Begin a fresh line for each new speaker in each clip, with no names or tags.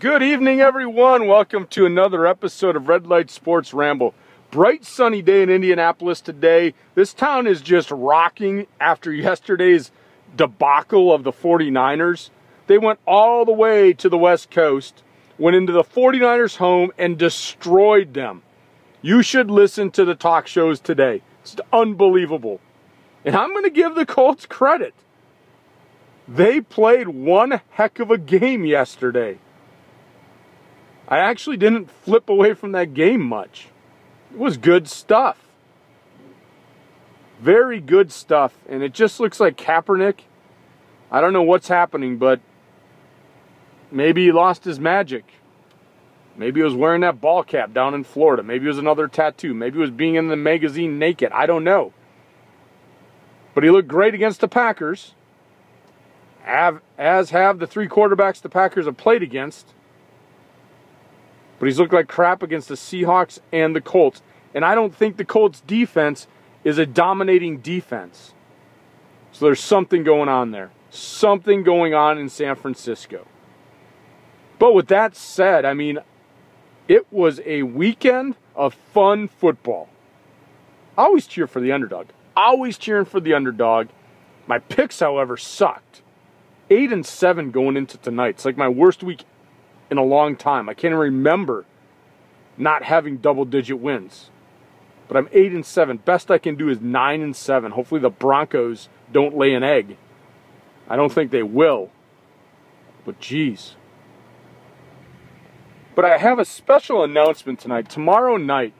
Good evening, everyone. Welcome to another episode of Red Light Sports Ramble. Bright sunny day in Indianapolis today. This town is just rocking after yesterday's debacle of the 49ers. They went all the way to the West Coast, went into the 49ers' home, and destroyed them. You should listen to the talk shows today. It's unbelievable. And I'm going to give the Colts credit. They played one heck of a game yesterday. I actually didn't flip away from that game much. It was good stuff. Very good stuff. And it just looks like Kaepernick. I don't know what's happening, but maybe he lost his magic. Maybe he was wearing that ball cap down in Florida. Maybe it was another tattoo. Maybe it was being in the magazine naked. I don't know. But he looked great against the Packers, as have the three quarterbacks the Packers have played against but he's looked like crap against the Seahawks and the Colts. And I don't think the Colts defense is a dominating defense. So there's something going on there. Something going on in San Francisco. But with that said, I mean, it was a weekend of fun football. I always cheer for the underdog. Always cheering for the underdog. My picks, however, sucked. Eight and seven going into tonight. It's like my worst week in a long time. I can't remember not having double digit wins. But I'm 8 and 7. Best I can do is 9 and 7. Hopefully the Broncos don't lay an egg. I don't think they will. But geez. But I have a special announcement tonight. Tomorrow night,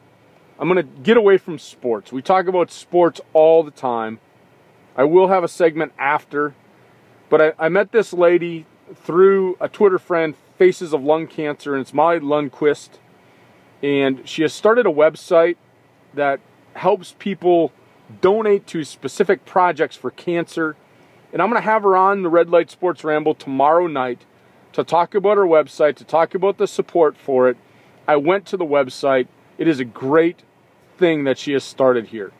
I'm going to get away from sports. We talk about sports all the time. I will have a segment after. But I, I met this lady through a Twitter friend, Faces of Lung Cancer, and it's Molly Lundquist. And she has started a website that helps people donate to specific projects for cancer. And I'm going to have her on the Red Light Sports Ramble tomorrow night to talk about her website, to talk about the support for it. I went to the website. It is a great thing that she has started here.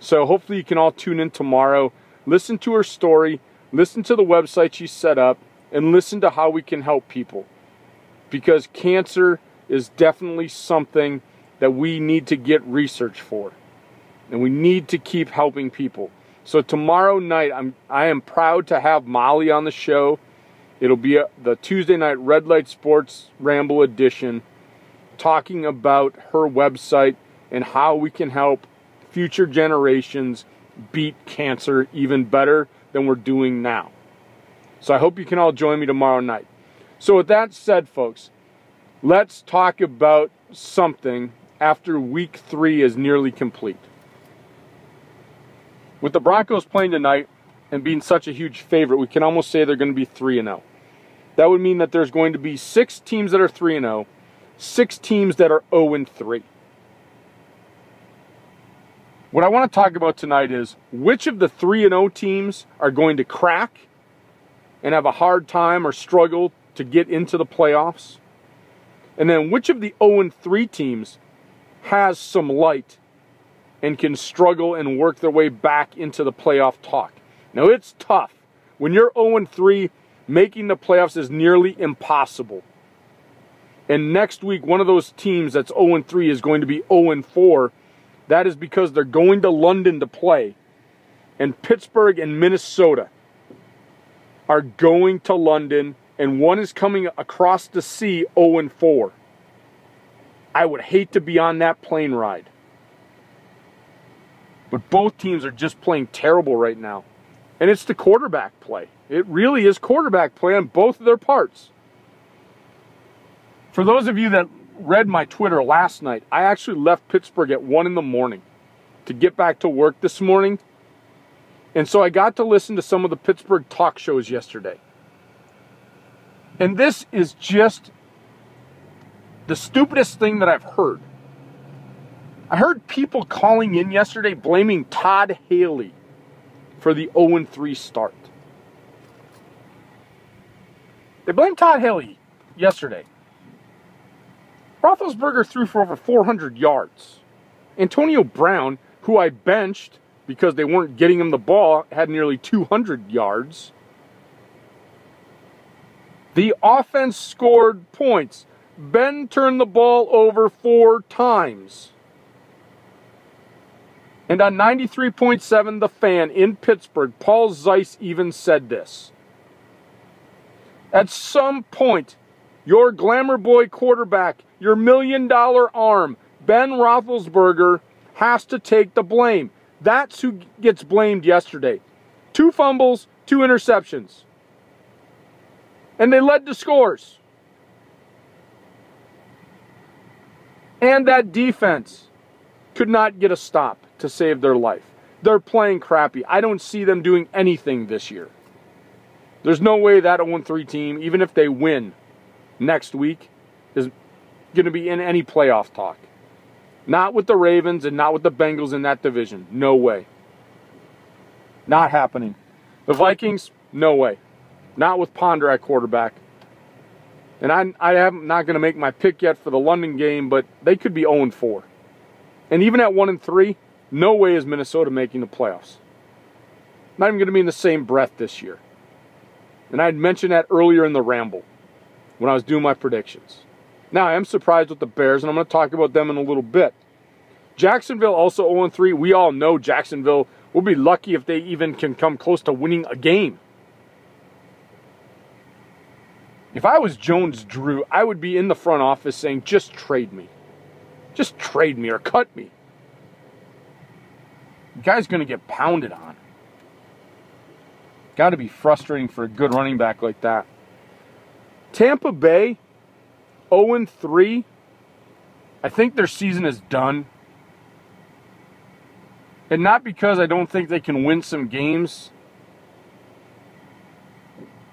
So hopefully you can all tune in tomorrow, listen to her story, listen to the website she set up, and listen to how we can help people because cancer is definitely something that we need to get research for. And we need to keep helping people. So tomorrow night, I'm I am proud to have Molly on the show. It'll be a, the Tuesday night Red Light Sports Ramble edition, talking about her website and how we can help future generations beat cancer even better than we're doing now. So I hope you can all join me tomorrow night. So, with that said, folks, let's talk about something after week three is nearly complete. With the Broncos playing tonight and being such a huge favorite, we can almost say they're going to be 3 0. That would mean that there's going to be six teams that are 3 0, six teams that are 0 3. What I want to talk about tonight is which of the 3 0 teams are going to crack and have a hard time or struggle to get into the playoffs? And then which of the 0 3 teams has some light and can struggle and work their way back into the playoff talk? Now it's tough. When you're 0 3, making the playoffs is nearly impossible. And next week, one of those teams that's 0 3 is going to be 0 4. That is because they're going to London to play. And Pittsburgh and Minnesota are going to London and one is coming across the sea 0 and 4. I would hate to be on that plane ride. But both teams are just playing terrible right now. And it's the quarterback play. It really is quarterback play on both of their parts. For those of you that read my Twitter last night, I actually left Pittsburgh at 1 in the morning to get back to work this morning. And so I got to listen to some of the Pittsburgh talk shows yesterday. And this is just the stupidest thing that I've heard. I heard people calling in yesterday blaming Todd Haley for the 0 3 start. They blamed Todd Haley yesterday. Roethlisberger threw for over 400 yards. Antonio Brown, who I benched because they weren't getting him the ball, had nearly 200 yards. The offense scored points. Ben turned the ball over four times. And on 93.7, The Fan in Pittsburgh, Paul Zeise even said this. At some point, your glamour boy quarterback, your million dollar arm, Ben Roethlisberger, has to take the blame. That's who gets blamed yesterday. Two fumbles, two interceptions. And they led to scores. And that defense could not get a stop to save their life. They're playing crappy. I don't see them doing anything this year. There's no way that 0 3 team, even if they win next week, is going to be in any playoff talk. Not with the Ravens and not with the Bengals in that division. No way. Not happening. The Vikings, no way. Not with Ponder at quarterback. And I, I am not going to make my pick yet for the London game, but they could be 0 4. And even at 1 and 3, no way is Minnesota making the playoffs. Not even going to be in the same breath this year. And I had mentioned that earlier in the ramble when I was doing my predictions. Now, I am surprised with the Bears, and I'm going to talk about them in a little bit. Jacksonville also 0 3. We all know Jacksonville will be lucky if they even can come close to winning a game. If I was Jones Drew, I would be in the front office saying, just trade me. Just trade me or cut me. The guy's going to get pounded on. Got to be frustrating for a good running back like that. Tampa Bay, 0 3. I think their season is done. And not because I don't think they can win some games,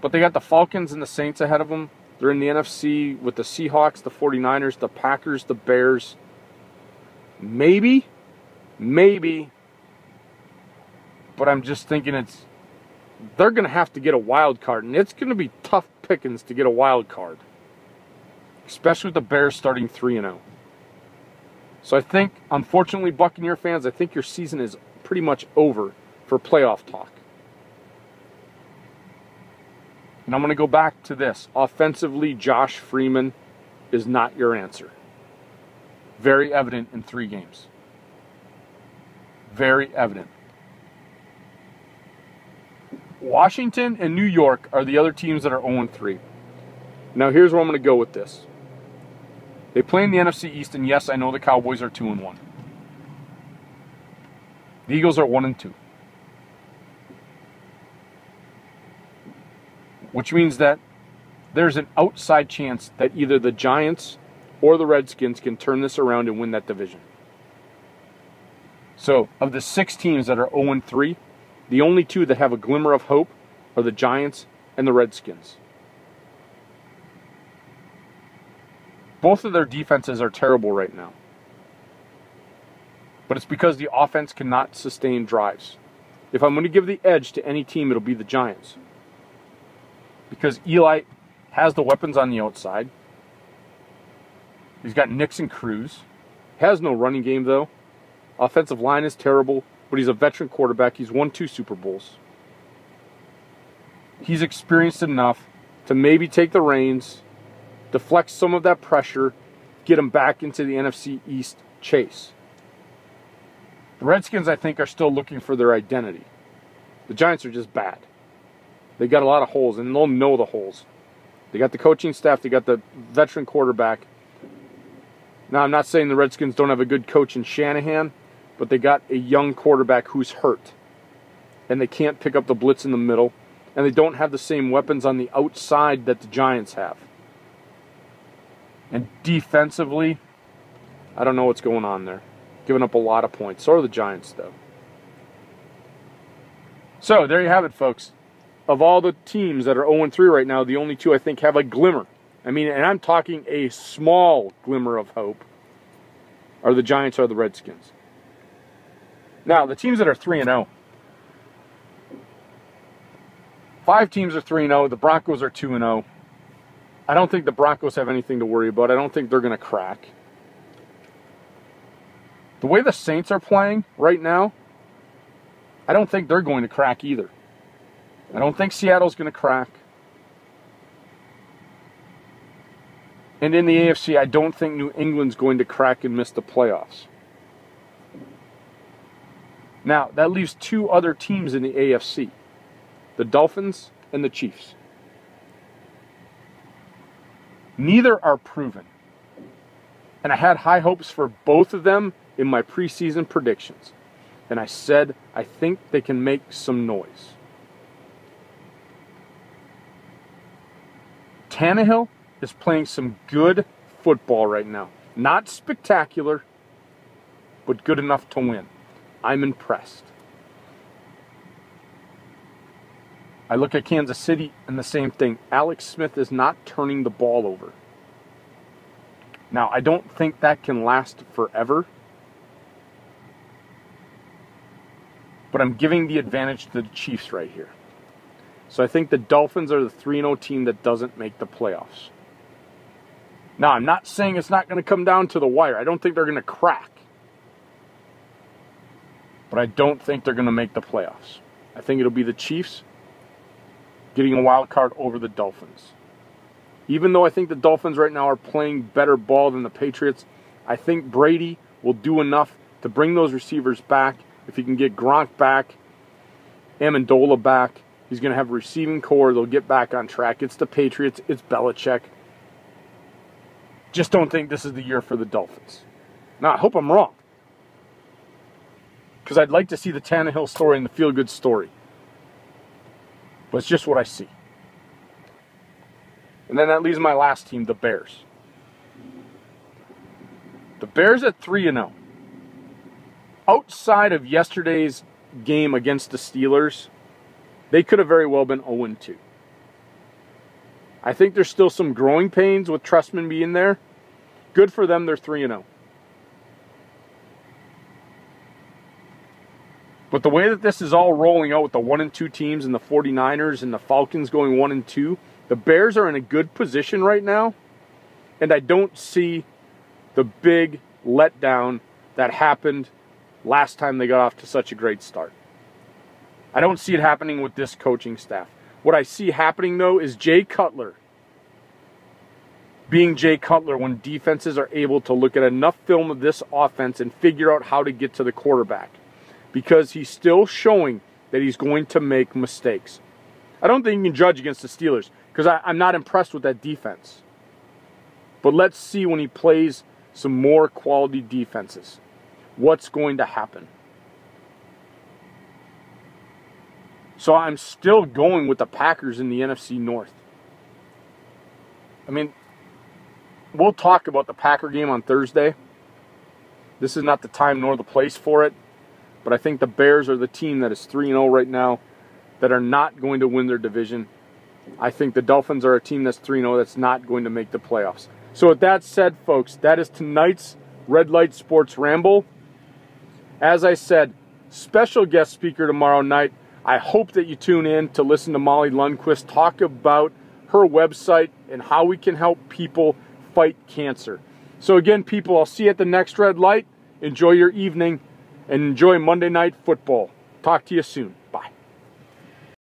but they got the Falcons and the Saints ahead of them. They're in the NFC with the Seahawks, the 49ers, the Packers, the Bears. Maybe, maybe, but I'm just thinking it's they're going to have to get a wild card, and it's going to be tough pickings to get a wild card, especially with the Bears starting 3 0. So I think, unfortunately, Buccaneer fans, I think your season is pretty much over for playoff talk. And I'm going to go back to this. Offensively, Josh Freeman is not your answer. Very evident in three games. Very evident. Washington and New York are the other teams that are 0 3. Now, here's where I'm going to go with this. They play in the NFC East, and yes, I know the Cowboys are 2 and 1. The Eagles are 1 and 2. Which means that there's an outside chance that either the Giants or the Redskins can turn this around and win that division. So, of the six teams that are 0 3, the only two that have a glimmer of hope are the Giants and the Redskins. Both of their defenses are terrible right now. But it's because the offense cannot sustain drives. If I'm going to give the edge to any team, it'll be the Giants. Because Eli has the weapons on the outside. He's got Nicks and Cruz. Has no running game, though. Offensive line is terrible but he's a veteran quarterback. He's won two Super Bowls. He's experienced enough to maybe take the reins, deflect some of that pressure, get him back into the NFC East chase. The Redskins, I think, are still looking for their identity. The Giants are just bad. They got a lot of holes, and they'll know the holes. They got the coaching staff, they got the veteran quarterback. Now, I'm not saying the Redskins don't have a good coach in Shanahan but they got a young quarterback who's hurt. And they can't pick up the blitz in the middle. And they don't have the same weapons on the outside that the Giants have. And defensively, I don't know what's going on there. Giving up a lot of points. So are the Giants, though. So there you have it, folks. Of all the teams that are 0 3 right now, the only two I think have a glimmer. I mean, and I'm talking a small glimmer of hope, are the Giants or the Redskins. Now, the teams that are 3 and 0. Five teams are 3 and 0. The Broncos are 2 and 0. I don't think the Broncos have anything to worry about. I don't think they're going to crack. The way the Saints are playing right now, I don't think they're going to crack either. I don't think Seattle's going to crack. And in the AFC, I don't think New England's going to crack and miss the playoffs. Now, that leaves two other teams in the AFC the Dolphins and the Chiefs. Neither are proven. And I had high hopes for both of them in my preseason predictions. And I said, I think they can make some noise. Tannehill is playing some good football right now. Not spectacular, but good enough to win. I'm impressed. I look at Kansas City and the same thing. Alex Smith is not turning the ball over. Now, I don't think that can last forever. But I'm giving the advantage to the Chiefs right here. So I think the Dolphins are the 3 0 team that doesn't make the playoffs. Now, I'm not saying it's not going to come down to the wire. I don't think they're going to crack. But I don't think they're going to make the playoffs. I think it'll be the Chiefs getting a wild card over the Dolphins. Even though I think the Dolphins right now are playing better ball than the Patriots, I think Brady will do enough to bring those receivers back. If he can get Gronk back, Amendola back, he's going to have a receiving corps. They'll get back on track. It's the Patriots. It's Belichick. Just don't think this is the year for the Dolphins. Now, I hope I'm wrong. Because I'd like to see the Tannehill story and the feel good story. But it's just what I see. And then that leaves my last team, the Bears. The Bears at 3 0. Outside of yesterday's game against the Steelers, they could have very well been 0 2. I think there's still some growing pains with Trestman being there. Good for them, they're 3 0. But the way that this is all rolling out with the 1 and 2 teams and the 49ers and the Falcons going 1 and 2, the Bears are in a good position right now. And I don't see the big letdown that happened last time they got off to such a great start. I don't see it happening with this coaching staff. What I see happening, though, is Jay Cutler being Jay Cutler when defenses are able to look at enough film of this offense and figure out how to get to the quarterback. Because he's still showing that he's going to make mistakes. I don't think you can judge against the Steelers because I'm not impressed with that defense. But let's see when he plays some more quality defenses what's going to happen. So I'm still going with the Packers in the NFC North. I mean, we'll talk about the Packer game on Thursday. This is not the time nor the place for it. But I think the Bears are the team that is 3 0 right now that are not going to win their division. I think the Dolphins are a team that's 3 0 that's not going to make the playoffs. So, with that said, folks, that is tonight's Red Light Sports Ramble. As I said, special guest speaker tomorrow night. I hope that you tune in to listen to Molly Lundquist talk about her website and how we can help people fight cancer. So, again, people, I'll see you at the next red light. Enjoy your evening and enjoy Monday Night Football. Talk to you soon.